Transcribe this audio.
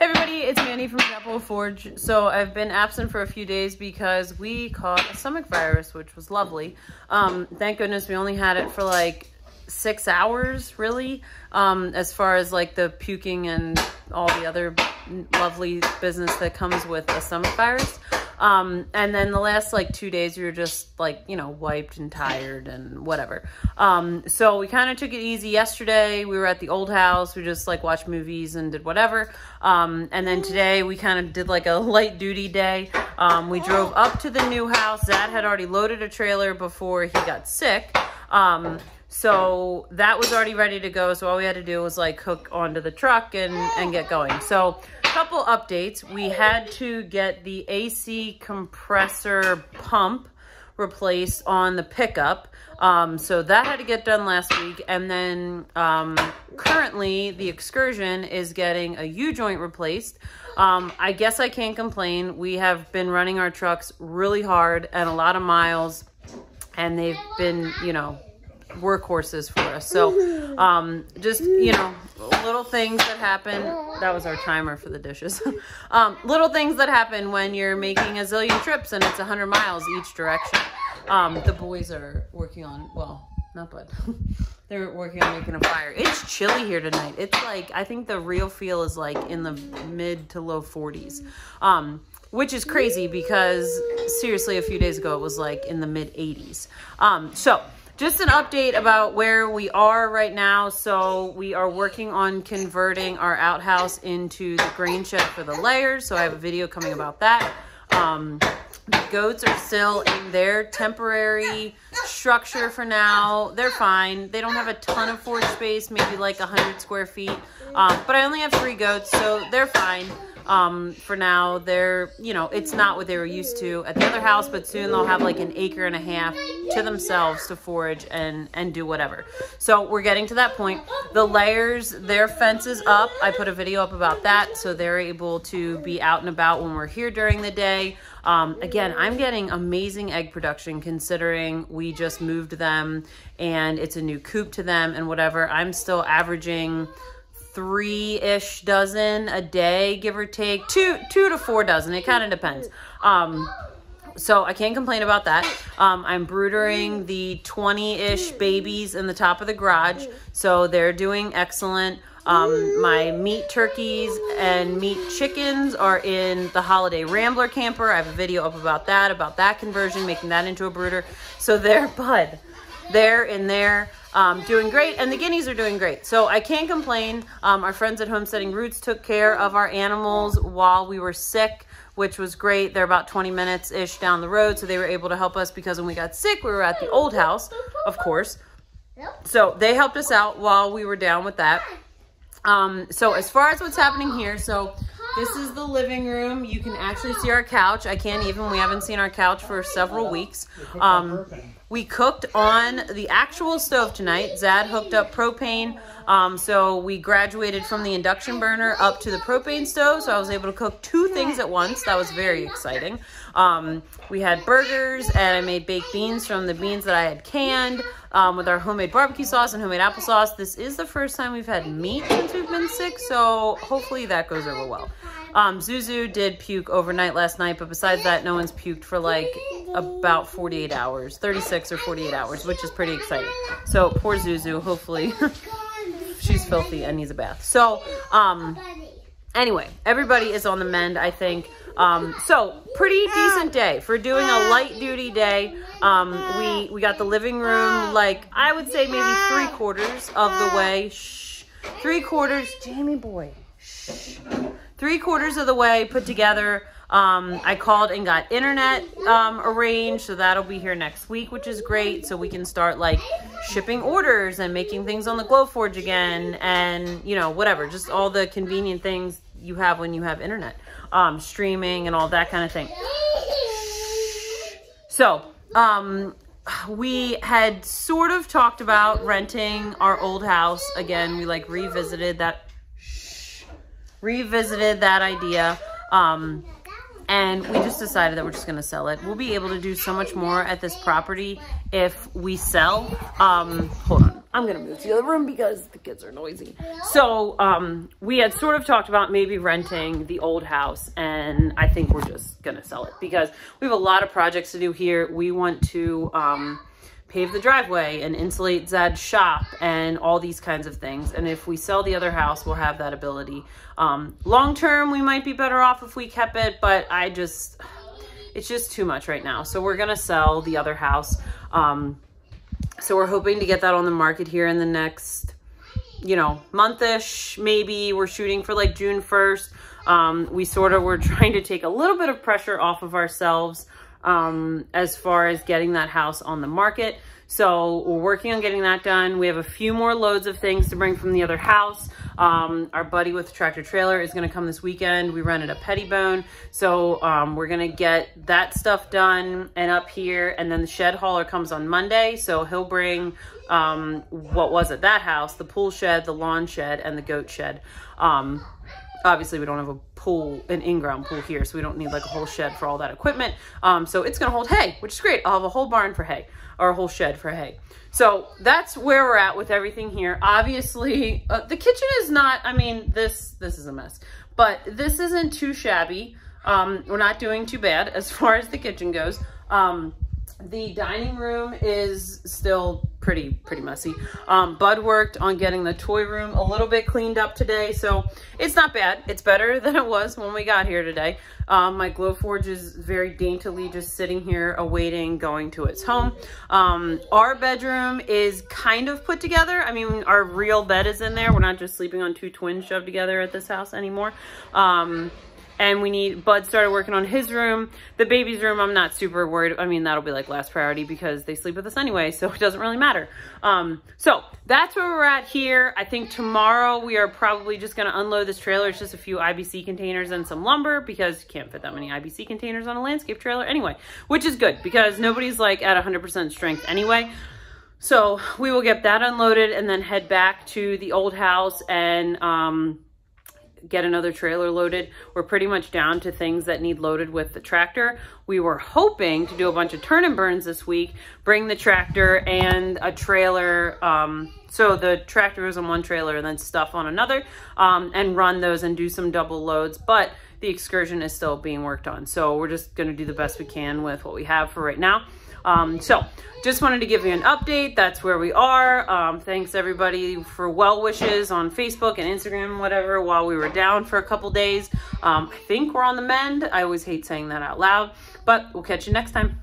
Hey everybody, it's Manny from Chapel Forge. So I've been absent for a few days because we caught a stomach virus, which was lovely. Um, thank goodness we only had it for like six hours, really, um, as far as like the puking and all the other lovely business that comes with a stomach virus. Um, and then the last like two days, we were just like, you know, wiped and tired and whatever. Um, so we kind of took it easy yesterday. We were at the old house. We just like watched movies and did whatever. Um, and then today we kind of did like a light duty day. Um, we drove up to the new house. Zad had already loaded a trailer before he got sick. Um, so that was already ready to go. So all we had to do was like hook onto the truck and, and get going. So a couple updates. We had to get the AC compressor pump replaced on the pickup. Um, so that had to get done last week. And then um, currently the Excursion is getting a U-joint replaced. Um, I guess I can't complain. We have been running our trucks really hard and a lot of miles and they've been, you know, workhorses for us. So um, just, you know, little things that happen. That was our timer for the dishes. um, little things that happen when you're making a zillion trips and it's 100 miles each direction. Um, the boys are working on, well, not but they're working on making a fire. It's chilly here tonight. It's like, I think the real feel is like in the mid to low 40s. Um, which is crazy because seriously, a few days ago, it was like in the mid 80s. Um, so just an update about where we are right now. So we are working on converting our outhouse into the grain shed for the layers. So I have a video coming about that. Um, the goats are still in their temporary structure for now. They're fine. They don't have a ton of forage space, maybe like 100 square feet. Um, but I only have three goats, so they're fine. Um, for now, they're, you know, it's not what they were used to at the other house, but soon they'll have like an acre and a half to themselves to forage and, and do whatever. So we're getting to that point. The layers, their fence is up. I put a video up about that. So they're able to be out and about when we're here during the day. Um, again, I'm getting amazing egg production considering we just moved them and it's a new coop to them and whatever. I'm still averaging three-ish dozen a day, give or take. Two, two to four dozen. It kind of depends. Um, so I can't complain about that. Um, I'm broodering the 20-ish babies in the top of the garage. So they're doing excellent. Um, my meat turkeys and meat chickens are in the Holiday Rambler camper. I have a video up about that, about that conversion, making that into a brooder. So they're, bud, they're in there um, doing great, and the guineas are doing great. So I can't complain. Um, our friends at Homesteading Roots took care of our animals while we were sick, which was great. They're about 20 minutes-ish down the road, so they were able to help us because when we got sick, we were at the old house, of course. So they helped us out while we were down with that. Um, so as far as what's happening here, so this is the living room. You can actually see our couch. I can't even, we haven't seen our couch for several weeks. Um, we cooked on the actual stove tonight. Zad hooked up propane. Um, so we graduated from the induction burner up to the propane stove. So I was able to cook two things at once. That was very exciting. Um, we had burgers and I made baked beans from the beans that I had canned um, with our homemade barbecue sauce and homemade applesauce. This is the first time we've had meat since we've been sick. So hopefully that goes over well. Um, Zuzu did puke overnight last night, but besides that, no one's puked for like about 48 hours, 36 or 48 hours, which is pretty exciting. So poor Zuzu, hopefully she's filthy and needs a bath. So, um, anyway, everybody is on the mend, I think. Um, so pretty decent day for doing a light duty day. Um, we, we got the living room, like I would say maybe three quarters of the way. Shh, three quarters, Jamie boy, three quarters of the way put together. Um, I called and got internet um, arranged, so that'll be here next week, which is great. So we can start like shipping orders and making things on the Glowforge again, and you know whatever, just all the convenient things you have when you have internet, um, streaming and all that kind of thing. So um, we had sort of talked about renting our old house again. We like revisited that, revisited that idea. Um, and we just decided that we're just gonna sell it. We'll be able to do so much more at this property if we sell. Um, hold on. I'm gonna move to the other room because the kids are noisy. So um, we had sort of talked about maybe renting the old house and I think we're just gonna sell it because we have a lot of projects to do here. We want to um, pave the driveway and insulate Zed's shop and all these kinds of things. And if we sell the other house, we'll have that ability. Um, long term, we might be better off if we kept it, but I just, it's just too much right now. So we're gonna sell the other house. Um, so we're hoping to get that on the market here in the next, you know, monthish, maybe. We're shooting for like June 1st. Um, we sort of were trying to take a little bit of pressure off of ourselves um, as far as getting that house on the market. So we're working on getting that done. We have a few more loads of things to bring from the other house. Um, our buddy with the tractor trailer is going to come this weekend. We rented a Pettibone. So um, we're going to get that stuff done and up here. And then the shed hauler comes on Monday. So he'll bring, um, what was it, that house, the pool shed, the lawn shed, and the goat shed. Obviously we don't have a pool, an in-ground pool here, so we don't need like a whole shed for all that equipment. Um, so it's gonna hold hay, which is great. I'll have a whole barn for hay, or a whole shed for hay. So that's where we're at with everything here. Obviously, uh, the kitchen is not, I mean, this, this is a mess, but this isn't too shabby. Um, we're not doing too bad as far as the kitchen goes. Um, the dining room is still pretty, pretty messy. Um, Bud worked on getting the toy room a little bit cleaned up today, so it's not bad. It's better than it was when we got here today. Um, my Glowforge is very daintily just sitting here awaiting going to its home. Um, our bedroom is kind of put together. I mean, our real bed is in there. We're not just sleeping on two twins shoved together at this house anymore. Um, and we need, Bud started working on his room. The baby's room, I'm not super worried. I mean, that'll be like last priority because they sleep with us anyway, so it doesn't really matter. Um, so that's where we're at here. I think tomorrow we are probably just gonna unload this trailer. It's just a few IBC containers and some lumber because you can't fit that many IBC containers on a landscape trailer anyway, which is good because nobody's like at 100% strength anyway. So we will get that unloaded and then head back to the old house and um, get another trailer loaded. We're pretty much down to things that need loaded with the tractor. We were hoping to do a bunch of turn and burns this week, bring the tractor and a trailer. Um, so the tractor is on one trailer and then stuff on another um, and run those and do some double loads. But the excursion is still being worked on. So we're just gonna do the best we can with what we have for right now. Um, so just wanted to give you an update. That's where we are. Um, thanks everybody for well wishes on Facebook and Instagram, whatever, while we were down for a couple days. Um, I think we're on the mend. I always hate saying that out loud, but we'll catch you next time.